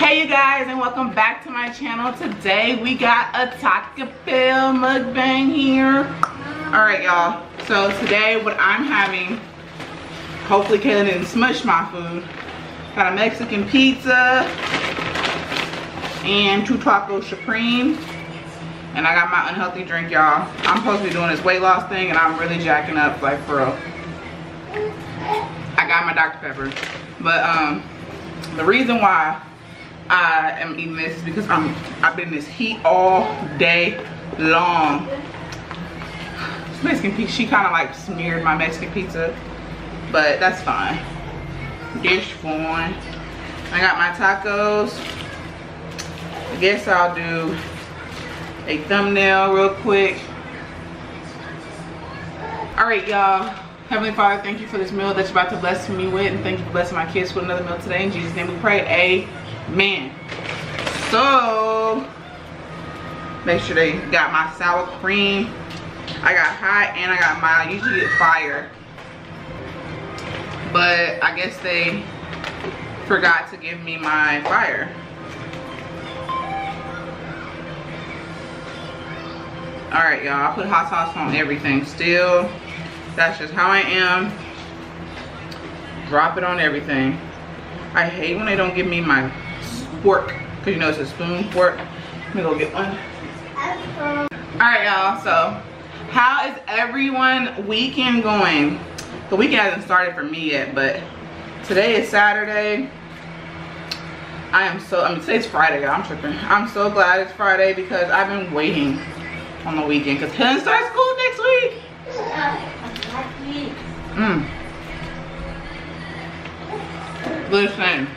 Hey you guys and welcome back to my channel. Today we got a Taco Bell mukbang here. Alright y'all, so today what I'm having, hopefully Kaylin didn't smush my food. Got a Mexican pizza and two tacos supreme. And I got my unhealthy drink y'all. I'm supposed to be doing this weight loss thing and I'm really jacking up like for real. I got my Dr. Pepper. But um, the reason why I am eating this is because I'm I've been in this heat all day long. Mexican pizza, she kind of like smeared my Mexican pizza, but that's fine. Dish one. I got my tacos. I guess I'll do a thumbnail real quick. All right, y'all. Heavenly Father, thank you for this meal that you're about to bless me with, and thank you for blessing my kids with another meal today. In Jesus' name we pray. Amen. Man so, make sure they got my sour cream. I got hot and I got mild. Usually get fire. But I guess they forgot to give me my fire. Alright, y'all. I put hot sauce on everything still. That's just how I am. Drop it on everything. I hate when they don't give me my fork. Because you know it's a spoon fork. Let me go get one. Alright, y'all. So, how is everyone weekend going? The weekend hasn't started for me yet, but today is Saturday. I am so, I mean, today's Friday, y'all. I'm tripping. I'm so glad it's Friday because I've been waiting on the weekend because Helen starts school next week. Mmm. Listen.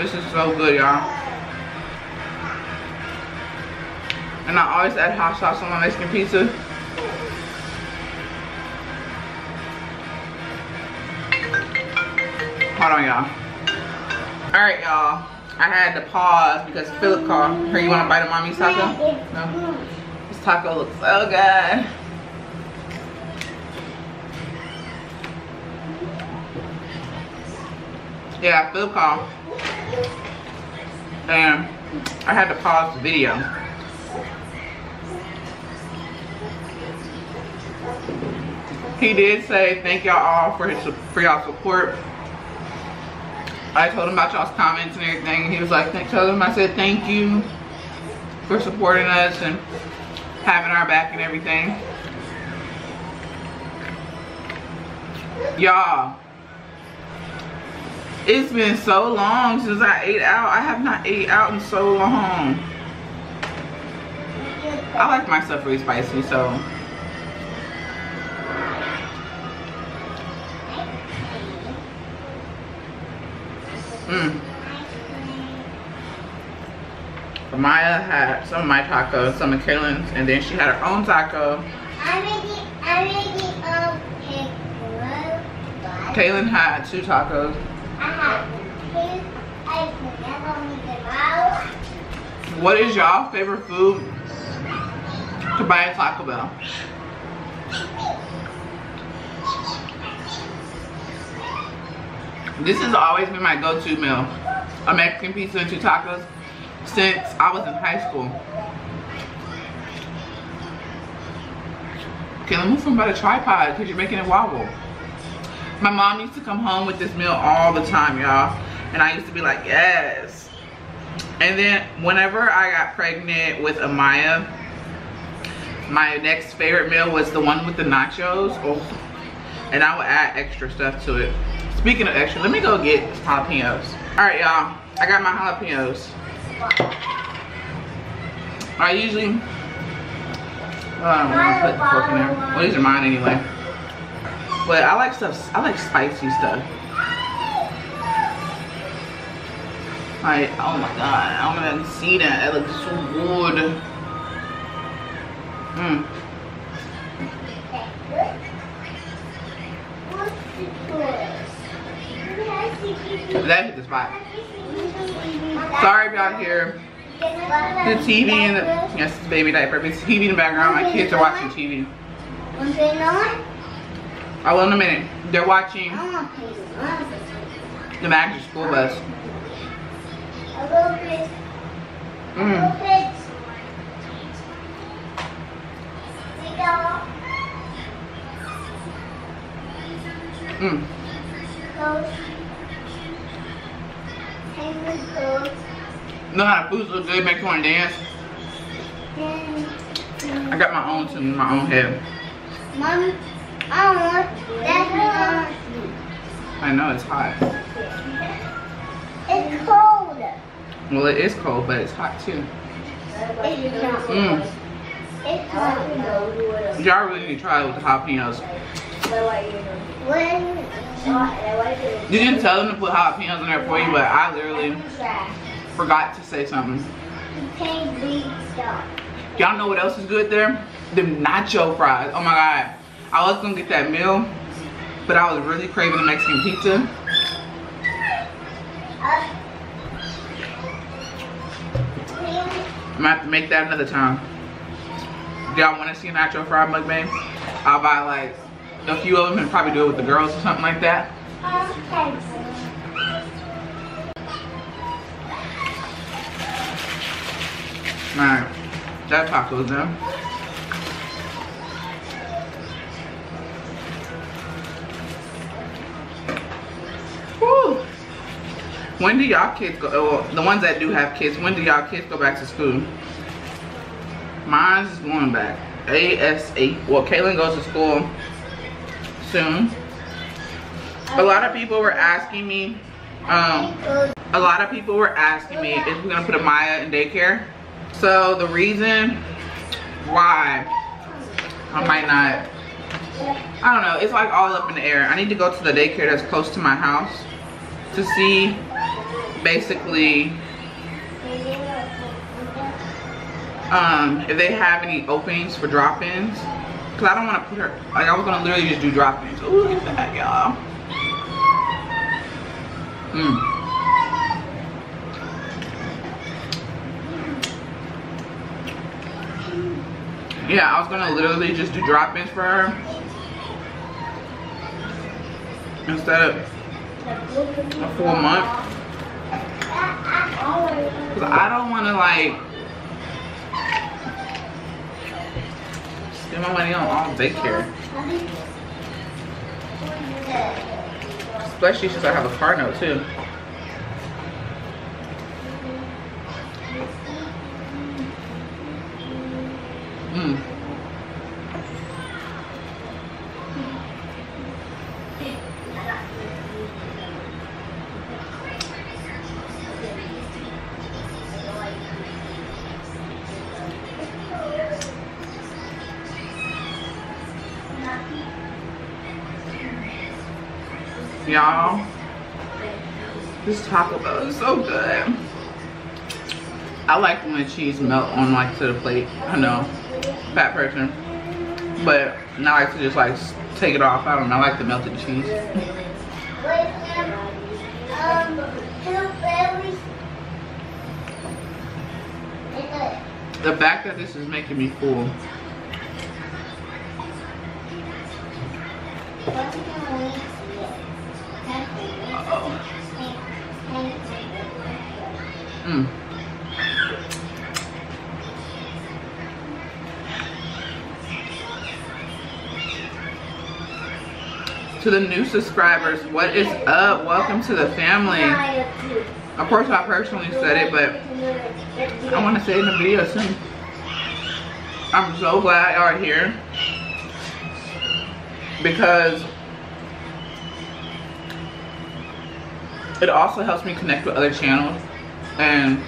This is so good, y'all. And I always add hot sauce on my Mexican pizza. Hold on, y'all. Alright, y'all. I had to pause because Philip called. Her, you want to bite of mommy's taco? No. This taco looks so good. Yeah, Philip called. And I had to pause the video. He did say thank y'all all for his for y'all support. I told him about y'all's comments and everything. And he was like, tell him I said thank you for supporting us and having our back and everything. Y'all, it's been so long since I ate out. I have not ate out in so long. I like my stuff really spicy, so. Mmm. Maya had some of my tacos, some of Kaylin's, and then she had her own taco. Kaylin had two tacos. What is y'all favorite food to buy at Taco Bell? This has always been my go-to meal. A Mexican pizza and two tacos since I was in high school. Okay, let me move from by the tripod because you're making it wobble. My mom used to come home with this meal all the time, y'all. And I used to be like, yes. And then whenever I got pregnant with Amaya, my next favorite meal was the one with the nachos. Oh, and I would add extra stuff to it. Speaking of extra, let me go get jalapenos. All right, y'all. I got my jalapenos. I usually, well, I don't want to put the fork in there. Well, these are mine anyway. But I like stuff, I like spicy stuff. Like, oh my god, I'm gonna see that. It looks so good. Mmm. That hit the spot. Sorry if y'all hear the TV and the, yes, it's baby diaper. It's TV in the background. My kids are watching TV. I oh, will in a minute. They're watching The Magic School Bus. Mm. Mm. Know how the food good, make you want to dance? I got my own in my own head. Mom, I don't want that. I know it's hot. It's cold. Well, it is cold, but it's hot too. Mm. Y'all really need to try it with the jalapenos. You didn't tell them to put jalapenos in there for you, but I literally forgot to say something. Y'all know what else is good there? The nacho fries. Oh my god. I was gonna get that meal, but I was really craving the Mexican pizza. I'm gonna have to make that another time. Y'all wanna see a nacho fry mukbang? I'll buy like a few of them and probably do it with the girls or something like that. Alright, that taco's done. When do y'all kids go, well, the ones that do have kids, when do y'all kids go back to school? Mine's going back. ASA. Well, Kaylin goes to school soon. A lot of people were asking me, um, a lot of people were asking me if we're gonna put Amaya in daycare. So the reason why I might not, I don't know, it's like all up in the air. I need to go to the daycare that's close to my house to see basically um, if they have any openings for drop-ins. Cause I don't want to put her, like I was gonna literally just do drop-ins. Ooh, look at that, y'all. Mm. Yeah, I was gonna literally just do drop-ins for her. Instead of a full month. Cause I don't wanna like spend my money on all daycare. Especially since I have a car note too. Y'all, this Taco Bell is so good. I like when the cheese melt on like to the plate. I know, fat person. But now I like to just like take it off. I don't know, I like the melted cheese. The back of this is making me full. Mm. To the new subscribers, what is up? Welcome to the family. Of course, I personally said it, but I want to say it in the video soon. I'm so glad y'all are here because it also helps me connect with other channels and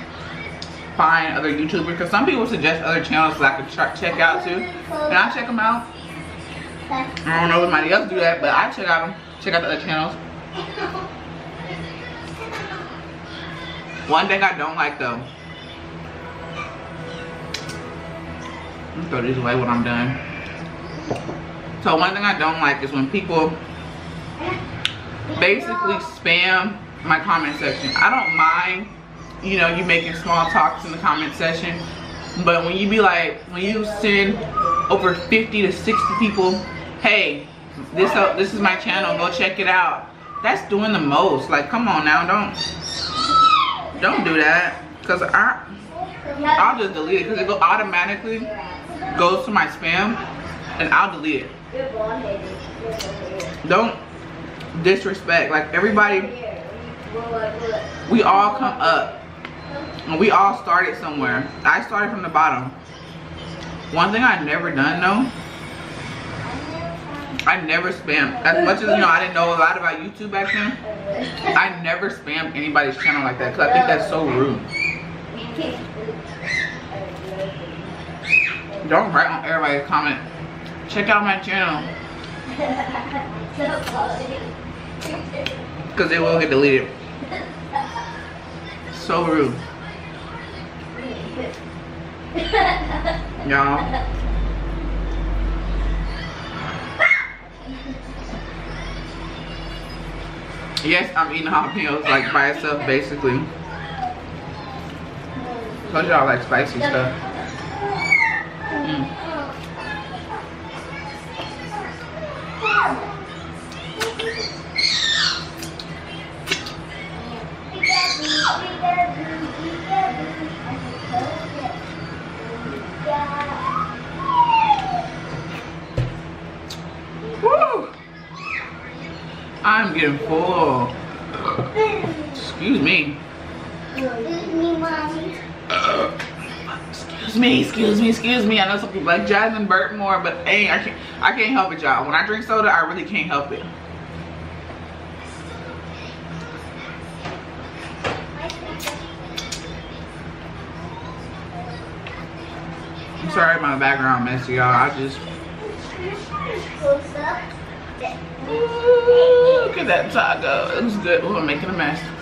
find other YouTubers because some people suggest other channels that I could check out too. And I check them out. I don't know if anybody else do that but I check out them check out the other channels. One thing I don't like though. I'm throw these away when I'm done. So one thing I don't like is when people basically spam my comment section. I don't mind you know, you making small talks in the comment section. But when you be like, when you send over 50 to 60 people, hey, this uh, this is my channel, go check it out. that's doing the most. Like, come on now, don't don't do that. Cause I I'll just delete it because it go automatically goes to my spam and I'll delete it. Don't disrespect. Like everybody, we all come up we all started somewhere. I started from the bottom. One thing I've never done though, I never spammed. As much as you know, I didn't know a lot about YouTube back then. I never spammed anybody's channel like that because I think that's so rude. Don't write on everybody's comment. Check out my channel because it will get deleted. So rude. Y'all. Yes, I'm eating jalapenos like by itself basically. Told y'all like spicy stuff. Excuse me, excuse me, excuse me. I know some people like Jasmine Burt more, but hey, I can't I can't help it, y'all. When I drink soda, I really can't help it. I'm sorry my background messy, y'all. I just Ooh, look at that taco. It was good. Ooh, I'm making a mess.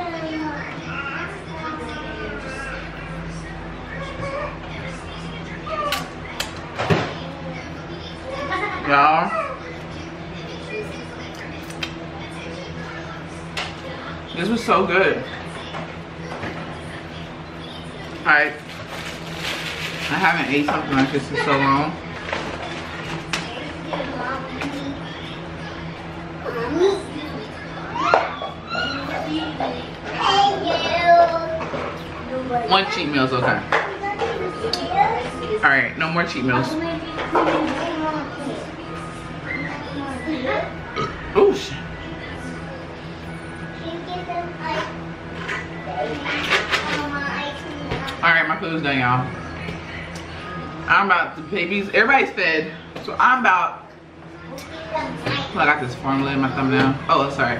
Y'all. This was so good. Alright. I haven't ate something like this in so long. One cheat meal's okay. Alright, no more cheat meals. Food's done, y'all. I'm about the babies. Everybody's fed. So I'm about oh, I got this formula in my thumbnail. Oh, sorry.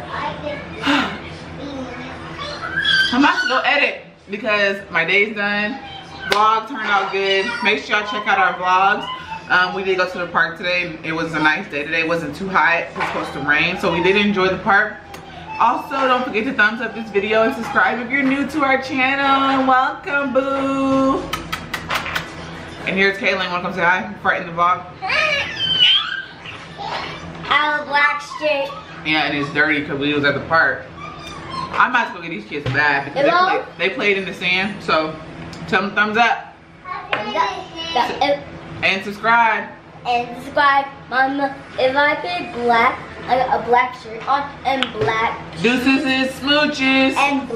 I'm about to go edit because my day's done. Vlog turned out good. Make sure y'all check out our vlogs. Um, we did go to the park today. It was a nice day today. It wasn't too hot. It was supposed to rain. So we did enjoy the park. Also, don't forget to thumbs up this video and subscribe if you're new to our channel. Welcome, boo. And here's Kaylin. Wanna come say hi? Right in the vlog. Our black straight. Yeah, and it's dirty because we was at the park. I might to go get these kids bad because they, play, they played in the sand. So tell them thumbs up and subscribe. And subscribe, Mama. If I put black, I got a black shirt on and black Deuces and smooches. and